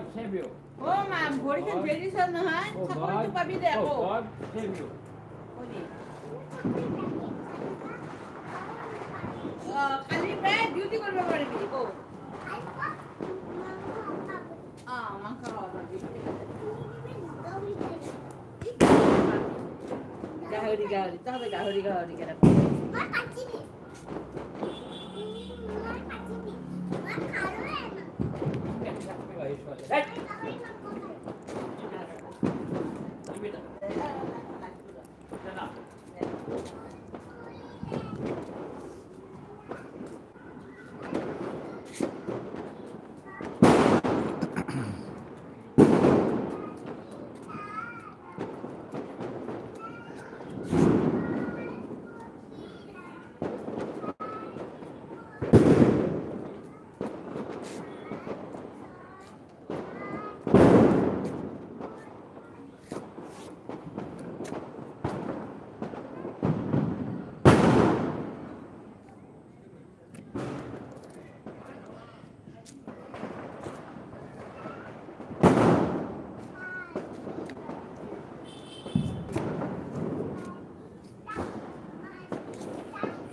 God save you. Oh, ma'am, Gorican Jelly sa nahan. Sa kurito pa bide ako. Oh, God save you. Uli. Uh, duty ko. Ah, mangkaw. Gahuri, gahuri. Tahu gahuri, gahuri. Kenapa? Mama, cini. Mama, 来。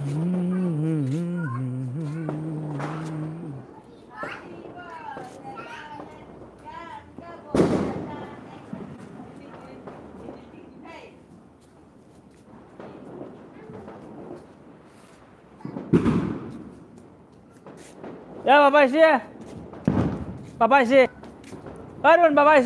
Ya bapak isi ya. Bapak isi. Arun bapak.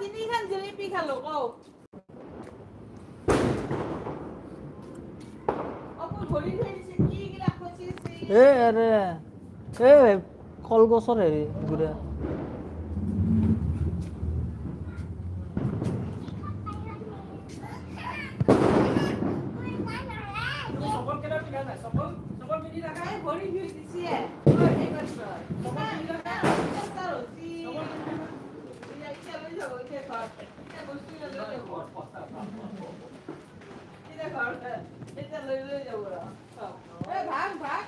তিনিখন জিলিপি খালো ক কলগছৰ হেৰি গুড়া চপল চপল পিন্ধি নাখায় ভৰি দিছে। ভাগ ভাগ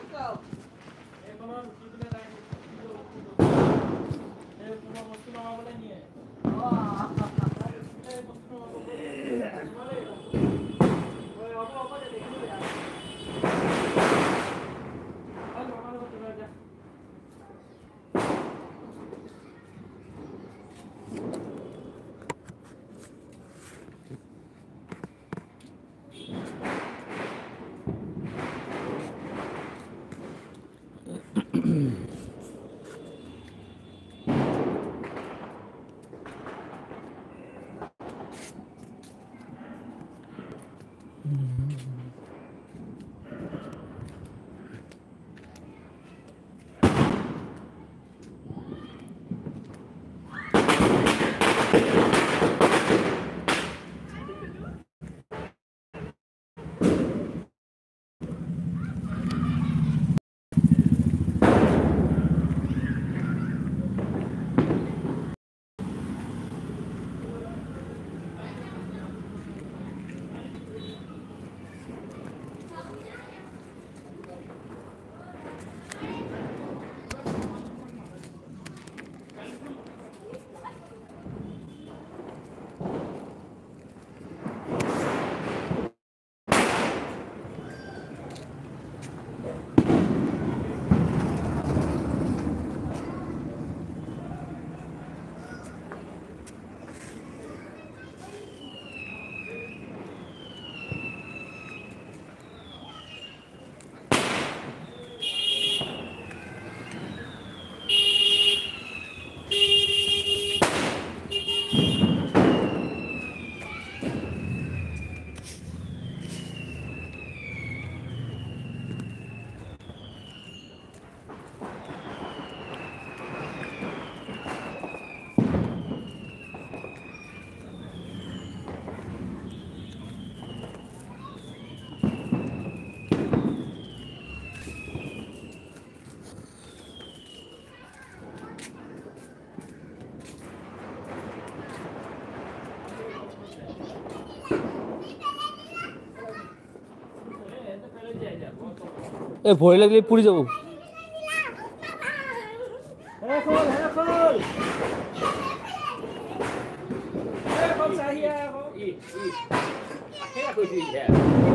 এ ভয় লাগলে পুরি যাব।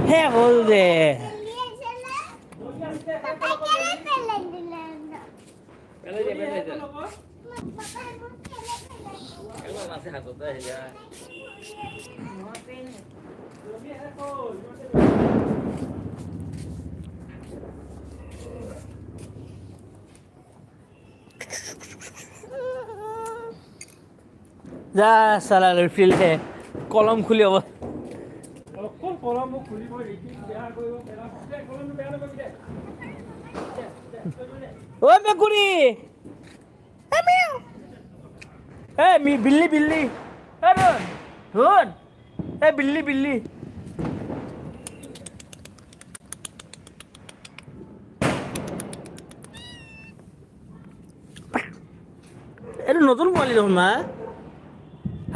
হ্যাঁ বল দে। মাসে যা চালালোঁ হে কলম খুলি হ'ব ঐ মেকুৰী এ বিল্লি বিল্লি এ ধুন এ বিল্লি বিল্লি এইটো নতুন পোৱালি দেখোন মা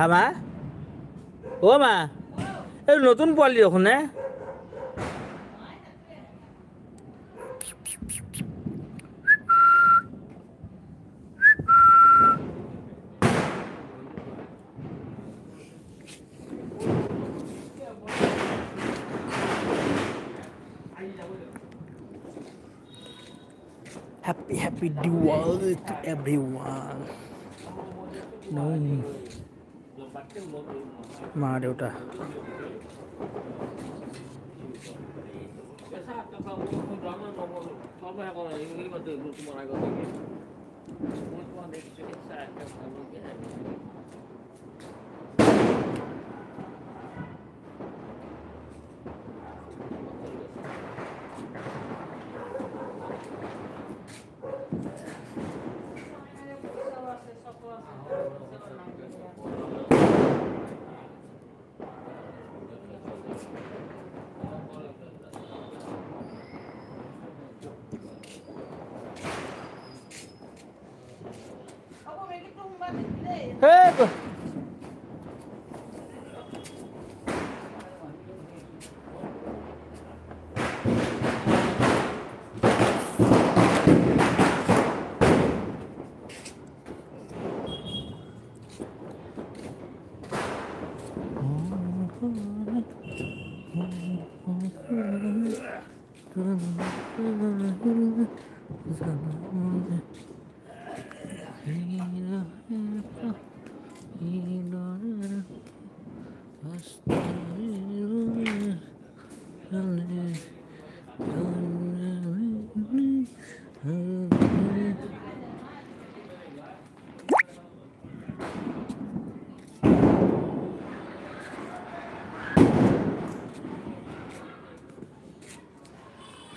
হা মা অ' মা এইটো নতুন পোৱালি দেখোন নে Happy happy Diwali to everyone. No. মা দেউতা Thank you. 에이, 그 사람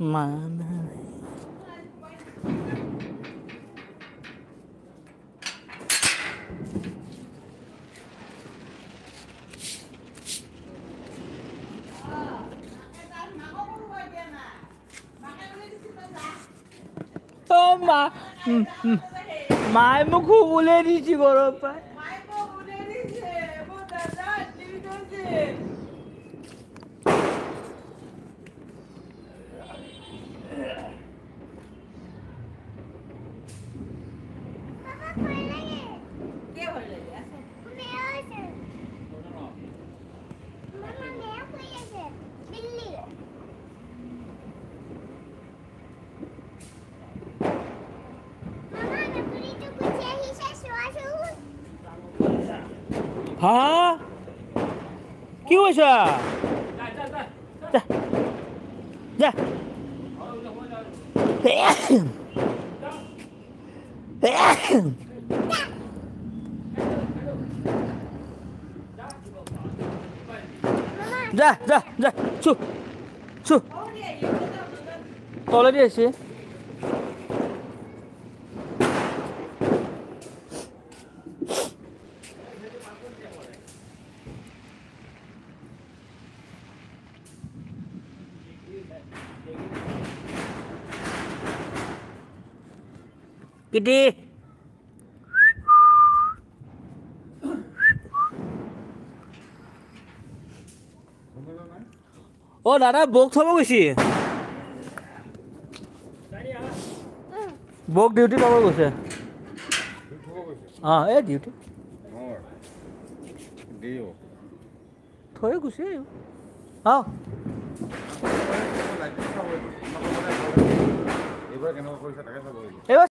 মানা মা মায় মুখ উলে দিছি গরম পায়। মায় মুখ উলে দিছে હા કેવો છે જા જા જા જા શું શું તોલે દે છે অ দাদা বৌক থব গৈছি। বৌক ডিউটি পাব গৈছে। অঁ এই ডিউটি থৈ গুচি আহিব অঁ। এইবাৰ